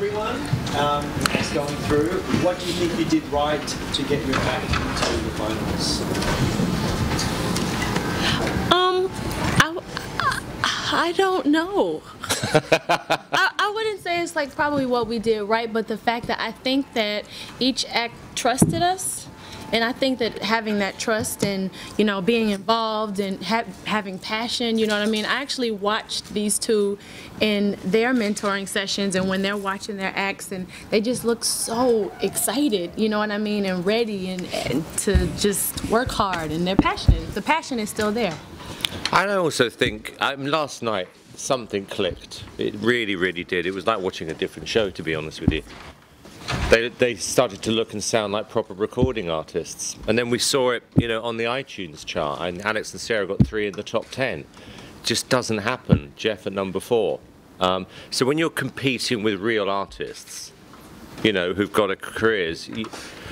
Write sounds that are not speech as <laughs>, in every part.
everyone um, that's going through. What do you think you did right to get your back into the finals? Um, I, I, I don't know. <laughs> I, I wouldn't say it's like probably what we did right, but the fact that I think that each act trusted us. And I think that having that trust and, you know, being involved and ha having passion, you know what I mean? I actually watched these two in their mentoring sessions and when they're watching their acts and they just look so excited, you know what I mean, and ready and, and to just work hard and they're passionate. The passion is still there. I also think, um, last night, something clicked. It really, really did. It was like watching a different show, to be honest with you. They, they started to look and sound like proper recording artists. And then we saw it, you know, on the iTunes chart, and Alex and Sierra got three in the top ten. Just doesn't happen. Jeff at number four. Um, so when you're competing with real artists, you know, who've got a careers,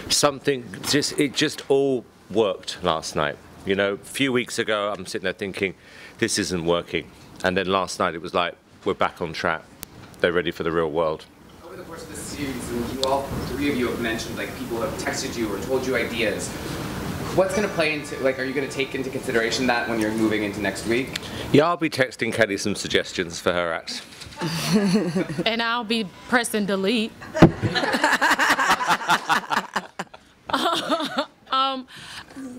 something just it just all worked last night. You know, a few weeks ago, I'm sitting there thinking, this isn't working. And then last night, it was like, we're back on track. They're ready for the real world over the course of this series, and you all three of you have mentioned like people have texted you or told you ideas. What's going to play into like? Are you going to take into consideration that when you're moving into next week? Yeah, I'll be texting Kelly some suggestions for her act. <laughs> and I'll be pressing delete. <laughs> um,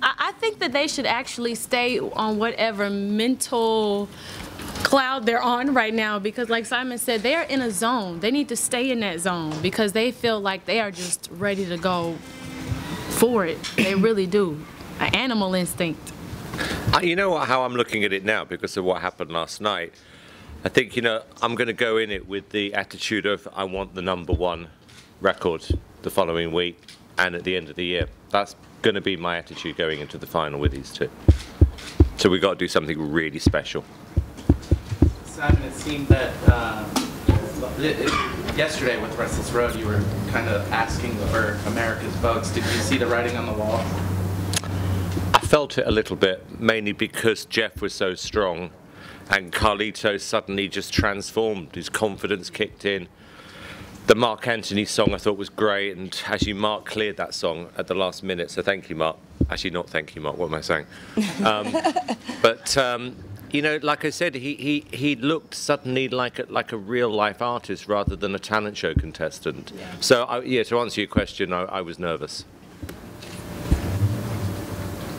I, I think that they should actually stay on whatever mental cloud they're on right now because like Simon said, they are in a zone. They need to stay in that zone because they feel like they are just ready to go for it. They <clears throat> really do. An animal instinct. Uh, you know what, how I'm looking at it now because of what happened last night? I think, you know, I'm going to go in it with the attitude of I want the number one record the following week and at the end of the year. That's going to be my attitude going into the final with these two. So we've got to do something really special. Simon, it seemed that uh, it, it, yesterday with Restless Road, you were kind of asking for America's votes. Did you see the writing on the wall? I felt it a little bit, mainly because Jeff was so strong and Carlito suddenly just transformed. His confidence kicked in. The Marc Anthony song I thought was great, and actually Marc cleared that song at the last minute, so thank you, Marc. Actually, not thank you, Marc. What am I saying? Um, <laughs> but um, you know, like I said, he, he, he looked suddenly like a, like a real life artist rather than a talent show contestant. Yeah. So, I, yeah, to answer your question, I, I was nervous.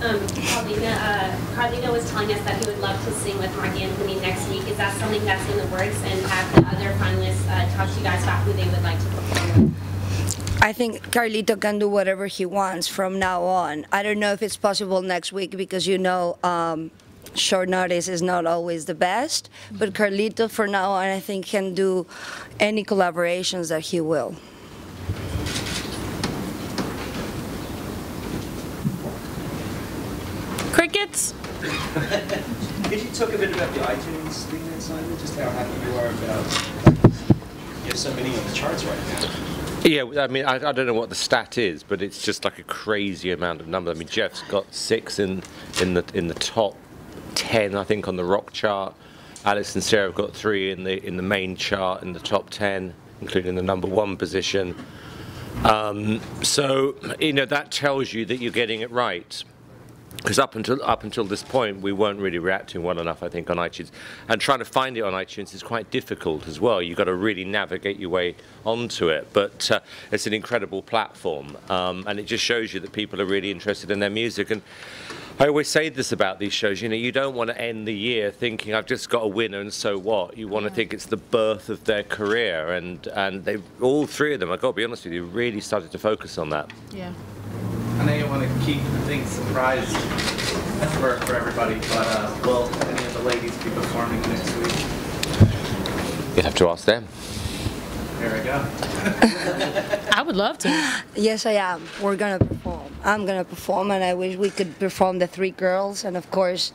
Um, Carlito, uh, Carlito was telling us that he would love to sing with Marc Anthony next week. Is that something that's in the works? And have the other finalists uh, talk to you guys about who they would like to perform with? I think Carlito can do whatever he wants from now on. I don't know if it's possible next week because you know um, short notice is not always the best, but Carlito for now on I think can do any collaborations that he will. Crickets? Could you talk a bit about the iTunes thing then, Simon? Just how happy you are about you have so many on the charts right now. Yeah, I mean, I, I, don't know what the stat is, but it's just like a crazy amount of numbers. I mean, Jeff's got six in in the in the top 10, I think, on the rock chart. Alex and Sierra have got three in the in the main chart in the top 10, including the number one position. Um, so you know that tells you that you're getting it right. Because up until up until this point, we weren't really reacting well enough, I think, on iTunes. And trying to find it on iTunes is quite difficult as well. You've got to really navigate your way onto it. But uh, it's an incredible platform, um, and it just shows you that people are really interested in their music. And I always say this about these shows, you know, you don't want to end the year thinking I've just got a winner and so what. You want yeah. to think it's the birth of their career and and they all three of them, I've got to be honest with you, really started to focus on that. Yeah. I know you want to keep things surprised for, for everybody, but uh, will any of the ladies be performing next week? You'd have to ask them. Here I go. <laughs> I would love to. Yes, I am. We're gonna perform. I'm gonna perform, and I wish we could perform the three girls, and of course,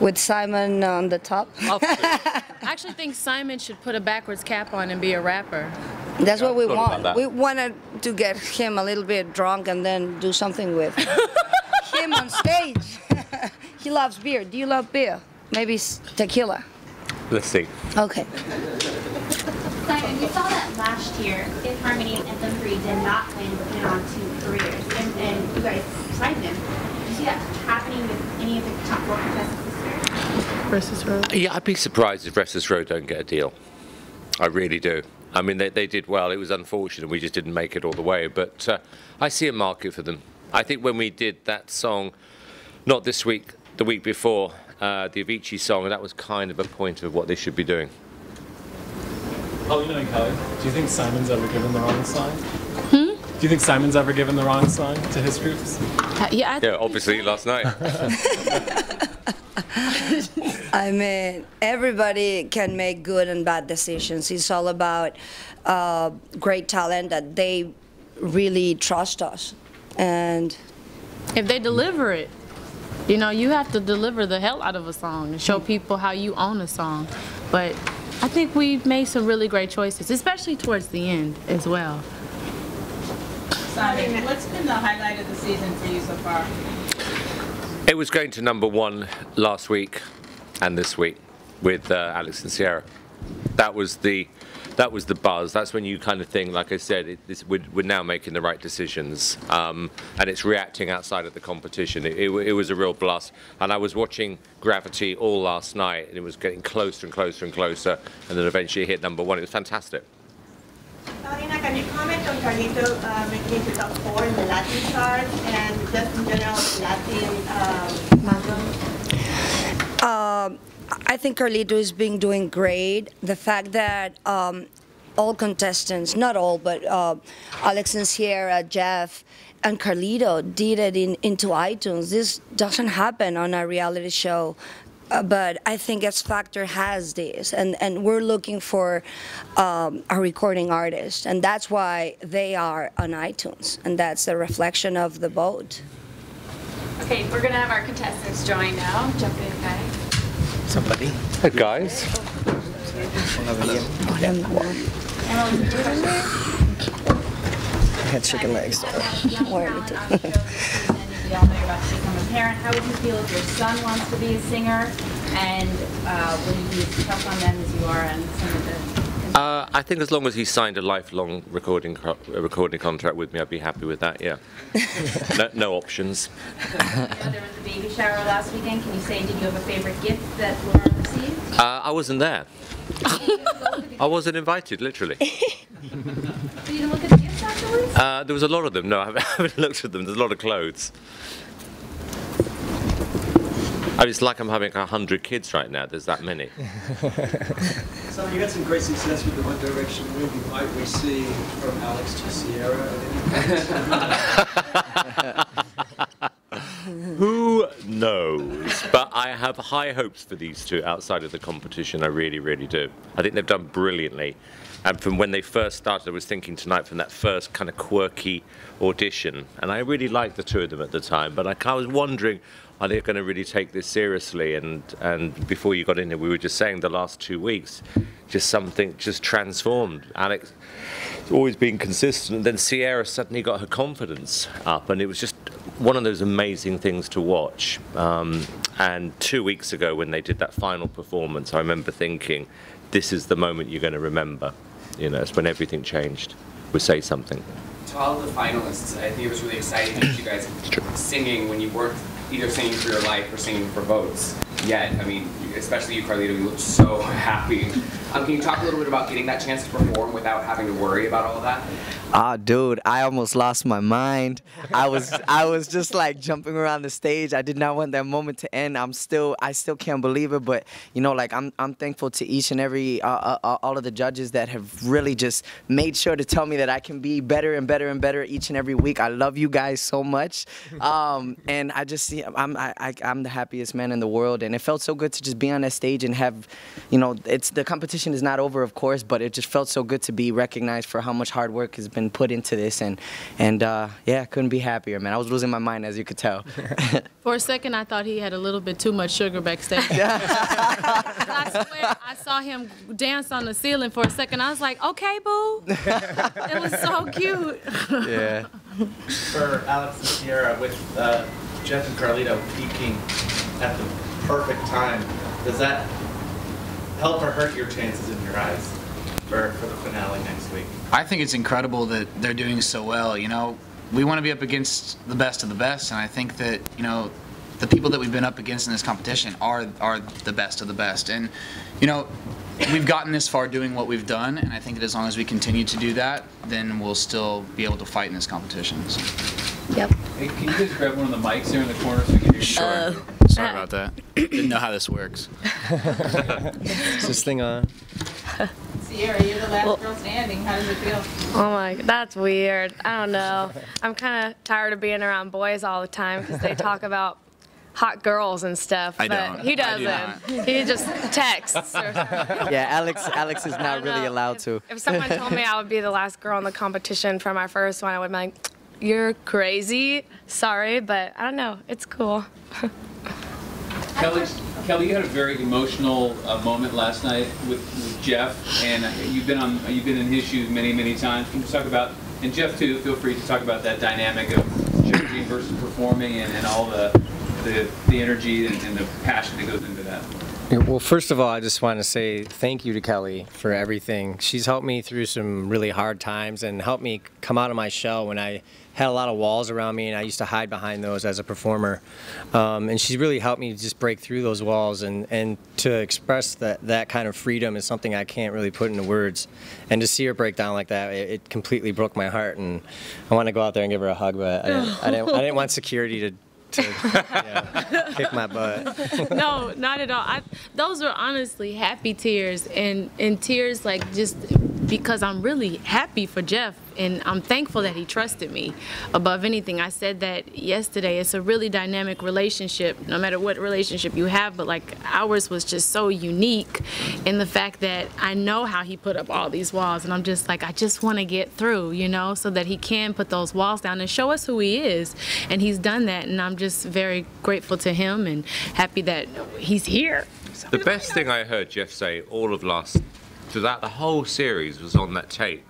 with Simon on the top. <laughs> I actually think Simon should put a backwards cap on and be a rapper. That's what we want. We wanted to get him a little bit drunk and then do something with <laughs> him on stage. <laughs> he loves beer. Do you love beer? Maybe tequila. Let's see. Okay. Simon, we saw that last year, Fifth Harmony and the three did not win, went on to careers, and, and you guys signed them. Do you see that happening with any of the top four contestants this year? Restless Road. Yeah, I'd be surprised if Restless Road don't get a deal. I really do. I mean, they, they did well. It was unfortunate we just didn't make it all the way, but uh, I see a market for them. I think when we did that song, not this week, the week before, uh, the Avicii song, that was kind of a point of what they should be doing. Paulina and Kelly, do you think Simon's ever given the wrong sign? Hmm? Do you think Simon's ever given the wrong sign to his groups? Uh, yeah, I Yeah, obviously last night. <laughs> I mean, everybody can make good and bad decisions. It's all about uh, great talent that they really trust us. And if they deliver it, you know, you have to deliver the hell out of a song and show people how you own a song. But I think we've made some really great choices, especially towards the end as well. Simon, what's been the highlight of the season for you so far? It was going to number one last week and this week with uh, Alex and Sierra. That was the that was the buzz. That's when you kind of think, like I said, it, this, we're, we're now making the right decisions, um, and it's reacting outside of the competition. It, it, it was a real blast, and I was watching Gravity all last night, and it was getting closer and closer and closer, and then eventually hit number one. It was fantastic. Paulina, can you comment on Carlito uh, making it to top four in the Latin chart, and just in general Latin um, fandom? I think Carlito is being doing great. The fact that um, all contestants, not all, but uh, Alex and Sierra, Jeff, and Carlito did it in, into iTunes. This doesn't happen on a reality show. Uh, but I think X Factor has this, and, and we're looking for um, a recording artist, and that's why they are on iTunes, and that's the reflection of the vote. Okay, we're gonna have our contestants join now. Jump in, guys. Somebody. Hey guys. I had chicken legs. <laughs> Where we did. We all know you're about to become a parent. How would you feel if your son wants to be a singer? And uh, will you be as tough on them as you are on some of the Uh, I think as long as he signed a lifelong recording co- recording contract with me, I'd be happy with that. Yeah. <laughs> no, no options. there was a baby shower last weekend. Can you say, did you have a favorite gift that Laura received? Uh, I wasn't there. <laughs> I wasn't invited, literally. <laughs> Did you look at the gifts afterwards? Uh, there was a lot of them. No, I haven't, I haven't looked at them. There's a lot of clothes. I mean, it's like I'm having a hundred kids right now. There's that many. <laughs> So you had some great success with the One Direction movie. Might we see from Alex to Sierra at any point? Who knows? But I have high hopes for these two outside of the competition. I really, really do. I think they've done brilliantly. And from when they first started, I was thinking tonight from that first kind of quirky audition, and I really liked the two of them at the time. But I, I was wondering, are they going to really take this seriously? And and before you got in here, we were just saying the last two weeks, just something just transformed. Alex has always been consistent. Then Sierra suddenly got her confidence up, and it was just one of those amazing things to watch. Um, and two weeks ago, when they did that final performance, I remember thinking, this is the moment you're going to remember. You know, it's when everything changed. We say something. To all the finalists, I think it was really exciting that you guys singing when you weren't either singing for your life or singing for votes yet. I mean, especially you, Carlito, you looked so <laughs> happy. Um, can you talk a little bit about getting that chance to perform without having to worry about all that? Ah, dude, I almost lost my mind. I was, I was just like jumping around the stage. I did not want that moment to end. I'm still, I still can't believe it. But you know, like I'm, I'm thankful to each and every, uh, uh, uh, all of the judges that have really just made sure to tell me that I can be better and better and better each and every week. I love you guys so much, um, and I just see, I'm, I, I, I'm the happiest man in the world, and it felt so good to just be on that stage and have, you know, it's the competition is not over, of course, but it just felt so good to be recognized for how much hard work has been put into this, and and uh, yeah, couldn't be happier, man. I was losing my mind as you could tell. <laughs> For a second, I thought he had a little bit too much sugar backstage. <laughs> I swear, I saw him dance on the ceiling for a second. I was like, okay, boo. <laughs> it was so cute. yeah. For Alex and Sierra, with uh, Jeff and Carlito peaking at the perfect time, does that help or hurt your chances in your eyes? for, for the finale next week? I think it's incredible that they're doing so well. You know, we want to be up against the best of the best, and I think that you know, the people that we've been up against in this competition are are the best of the best. And you know, we've gotten this far doing what we've done, and I think that as long as we continue to do that, then we'll still be able to fight in this competition. So. Yep. Hey, can you just grab one of the mics here in the corner so we can hear you? Sure. Sorry about that. Didn't know how this works. Is this thing on? Sierra, you're the last girl standing. How does it feel? Oh my, that's weird. I don't know. I'm kind of tired of being around boys all the time because they talk about hot girls and stuff. I but don't. he I do doesn't. He just texts. Or Yeah, Alex. Alex is not really allowed to. if someone told me I would be the last girl in the competition for my first one, I would be like, "You're crazy." Sorry, but I don't know. It's cool. <laughs> Kelly, Kelly, you had a very emotional uh, moment last night with, with Jeff, and you've been on you've been in his shoes many many times. Can you talk about and Jeff too? Feel free to talk about that dynamic of judging versus performing, and, and all the the, the energy and, and the passion that goes into that. Well, first of all, I just want to say thank you to Kelly for everything. She's helped me through some really hard times and helped me come out of my shell when I had a lot of walls around me and I used to hide behind those as a performer. Um, and she's really helped me just break through those walls and, and to express that, that kind of freedom is something I can't really put into words. And to see her break down like that, it, it completely broke my heart. And I want to go out there and give her a hug, but I didn't, I didn't, I didn't want security to, to <laughs> yeah, kick my butt. <laughs> no, not at all. I, those were honestly happy tears and, and tears like just because I'm really happy for Jeff and I'm thankful that he trusted me above anything. I said that yesterday. It's a really dynamic relationship, no matter what relationship you have, but like ours was just so unique in the fact that I know how he put up all these walls and I'm just like, I just want to get through, you know, so that he can put those walls down and show us who he is. And he's done that and I'm just very grateful to him and happy that he's here. The best thing I heard Jeff say all of last, throughout the whole series, was on that tape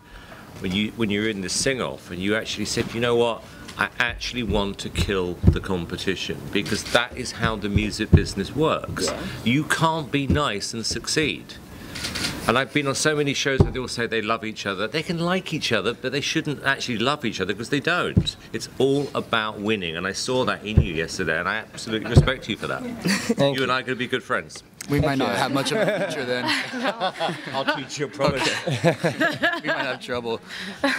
when you when you were in the sing off and you actually said, you know what, I actually want to kill the competition because that is how the music business works. You can't be nice and succeed. And I've been on so many shows where they all say they love each other. They can like each other, but they shouldn't actually love each other because they don't. It's all about winning, and I saw that in you yesterday, and I absolutely respect you for that. you, and I are going to be good friends. We might not have much of a <laughs> future then. I'll teach you a promise. <laughs> we might have trouble. <laughs>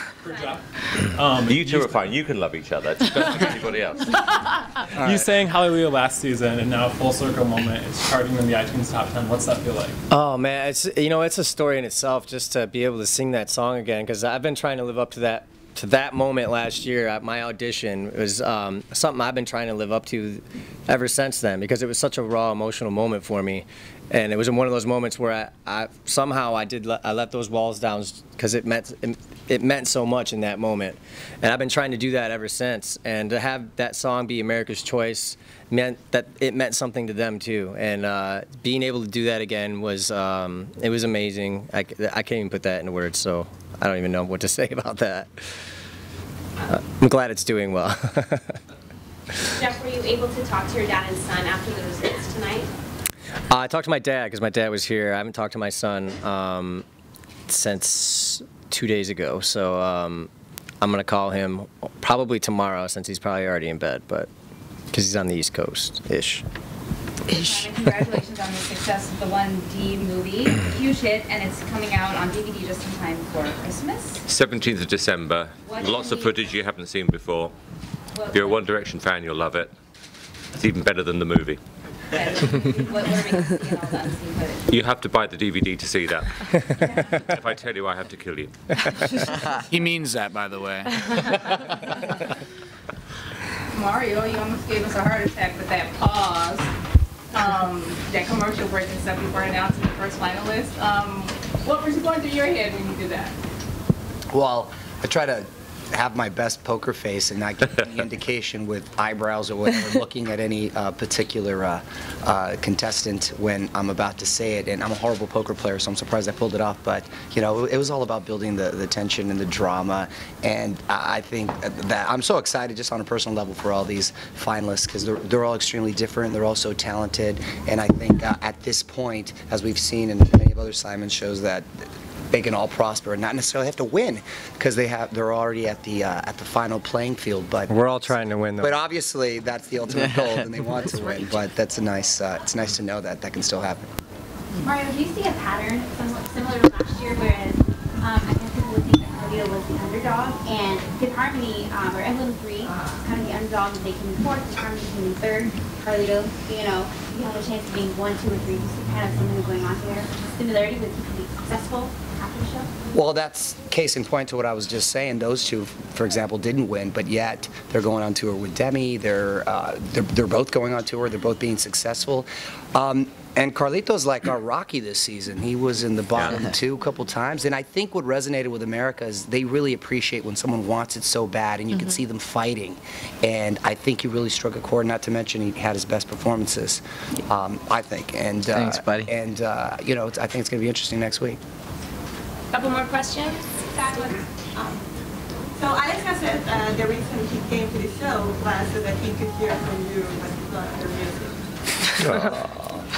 Um, you two are fine. You can love each other. It's better than anybody else. You sang Hallelujah last season, and now a full circle moment. It's charting in the iTunes top 10. What's that feel like? Oh man, it's you know it's a story in itself just to be able to sing that song again because I've been trying to live up to that to that moment last year at my audition was um, something I've been trying to live up to ever since then because it was such a raw emotional moment for me, and it was in one of those moments where I, I somehow I did let, I let those walls down because it meant it, it meant so much in that moment, and I've been trying to do that ever since. And to have that song be America's Choice meant that it meant something to them too, and uh, being able to do that again was um, it was amazing. I, I can't even put that into words, so I don't even know what to <laughs> say about that. Uh, I'm glad it's doing well. <laughs> Jeff, were you able to talk to your dad and son after the results tonight? Uh, I talked to my dad because my dad was here. I haven't talked to my son um, since two days ago, so um, I'm gonna call him probably tomorrow since he's probably already in bed, but because he's on the East Coast ish. Ish. Congratulations on the success of the 1D movie. <clears throat> Huge hit, and it's coming out on DVD just in time for Christmas. 17th of December. What Lots of footage you haven't seen before. What- If you're a One Direction fan, you'll love it. It's even better than the movie. What, what are we going to see in all the unseen footage? You have to buy the DVD to see that. <laughs> if I tell you, I have to kill you. he means that, by the way. <laughs> Mario, you almost gave us a heart attack with that pause. Um, that commercial break and stuff before announcing the first finalist. Um, what was going through your head when you did that? Well, I try to have my best poker face and not give any <laughs> indication with eyebrows or whatever, <laughs> looking at any uh, particular uh, uh, contestant when I'm about to say it. And I'm a horrible poker player, so I'm surprised I pulled it off. But you know, it was all about building the, the tension and the drama. And I think that I'm so excited, just on a personal level, for all these finalists because they're, they're all extremely different. They're all so talented. And I think uh, at this point, as we've seen in many of other Simon shows, that they can all prosper and not necessarily have to win because they have they're already at the uh, at the final playing field. But We're all trying to win, though. but obviously that's the ultimate goal, and they want to <laughs> win. But that's a nice uh, it's nice to know that that can still happen. Mario, do you see a pattern somewhat similar to last year, whereas um, I guess people would think that Carlito was the underdog, and Fifth Harmony, um, or Emblem 3, is kind of the underdog, and they came fourth, Fifth Harmony came in third, Carlito, you know, you have a chance of being one, two, or three, just kind of something going on here. Similarity with people being successful after the show? Well, that's case in point to what I was just saying. Those two, for example, didn't win, but yet they're going on tour with Demi. They're uh, they're, they're both going on tour. They're both being successful. Um, and Carlito's like our Rocky this season. He was in the bottom two a couple times. And I think what resonated with America is they really appreciate when someone wants it so bad and you can Mhm. see them fighting. And I think he really struck a chord, not to mention he had his best performances, um, I think. And, uh, Thanks, buddy. And, uh, you know, I think it's going to be interesting next week. Couple more questions? Um, So Alex has said uh, the reason he came to the show was so that he could hear from you what you thought of your music.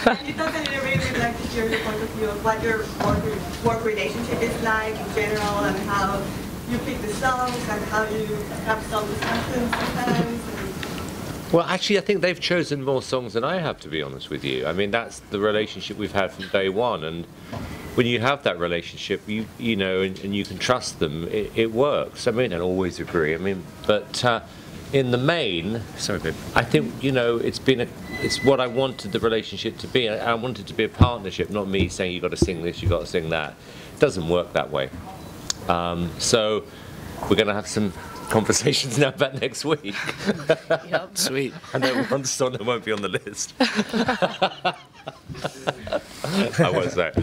And you <laughs> thought that I really would like to hear your point of view of what your work, work relationship is like in general and how you pick the songs and how you have some discussions sometimes. Well, actually, I think they've chosen more songs than I have, to be honest with you. I mean, that's the relationship we've had from day one, and when you have that relationship, you you know, and, and you can trust them, it, it works. I mean, I always agree. I mean, but uh, in the main, sorry, babe, I think you know, it's been a, it's what I wanted the relationship to be. I, I wanted it to be a partnership, not me saying you got to sing this, you got to sing that. It doesn't work that way. Um, so we're going to have some conversations now about next week. Sweet. <laughs> I know one song that won't be on the list. <laughs> I won't say. <laughs> I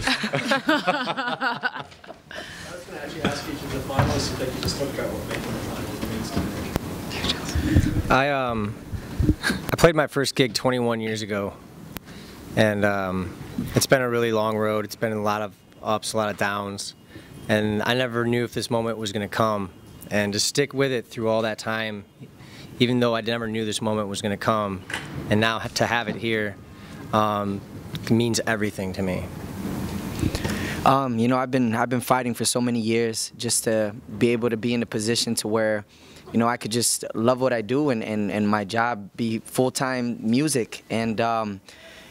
was going to actually ask each of the finalists if they could just talk about what making the finals means to them. I um I played my first gig 21 years ago, and um, it's been a really long road. It's been a lot of ups, a lot of downs, and I never knew if this moment was going to come. And to stick with it through all that time, even though I never knew this moment was going to come, and now to have it here um, means everything to me. Um, you know, I've been I've been fighting for so many years just to be able to be in a position to where, you know, I could just love what I do and, and, and my job be full-time music. And, um,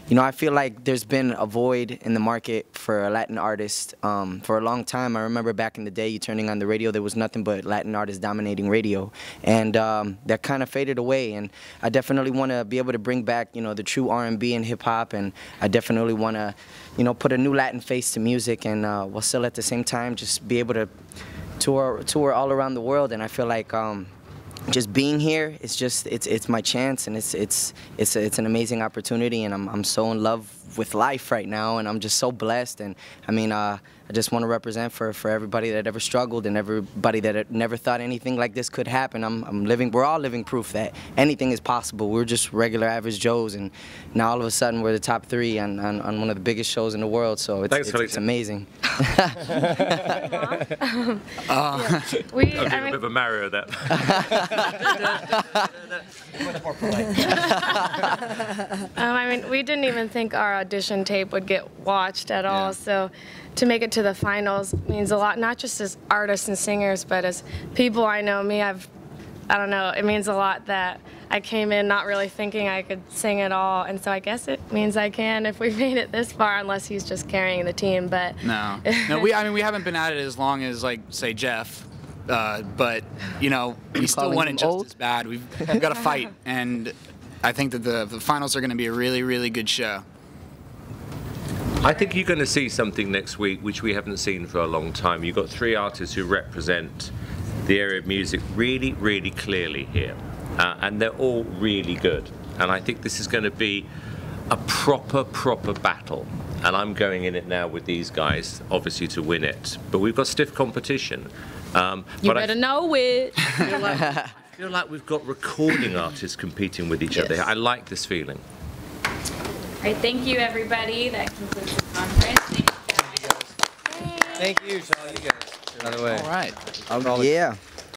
you know, I feel like there's been a void in the market for a Latin artist um, for a long time. I remember back in the day, you turning on the radio, there was nothing but Latin artists dominating radio, and um, that kind of faded away. And I definitely want to be able to bring back, you know, the true R&B and hip hop, and I definitely want to, you know, put a new Latin face to music, and uh, while still at the same time just be able to tour tour all around the world. And I feel like. Um, just being here it's just it's it's my chance and it's it's it's it's an amazing opportunity and I'm I'm so in love with life right now and I'm just so blessed and I mean uh, I just want to represent for for everybody that ever struggled and everybody that never thought anything like this could happen I'm I'm living we're all living proof that anything is possible we're just regular average Joes and now all of a sudden we're the top three on, on, on one of the biggest shows in the world so it's Thanks, it's, it's Khalid. amazing <laughs> Uh, <laughs> We- I'll I give a bit of a Mario there. <laughs> Um, I mean, we didn't even think our audition tape would get watched at all. So to make it to the finals means a lot, not just as artists and singers, but as people I know. Me, I've, I don't know, it means a lot that I came in not really thinking I could sing at all. And so I guess it means I can if we've <laughs> made it this far, unless he's just carrying the team. But No, no. We, I mean, we haven't been at it as long as, like, say, Jeff. Uh, but you know, we still calling want it just old? as bad. We've, we've got to fight, <laughs> and I think that the the finals are going to be a really, really good show. I think you're going to see something next week which we haven't seen for a long time. You've got three artists who represent the area of music really, really clearly here, uh, and they're all really good. And I think this is going to be a proper, proper battle. And I'm going in it now with these guys, obviously to win it. But we've got stiff competition. Um, You but I better know it. feel <laughs> like, I feel like we've got recording artists competing with each other. I like this feeling. All right, thank you, everybody. That concludes the conference. Thank you to all you guys. By the way. All right. Oh, yeah